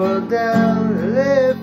up down the left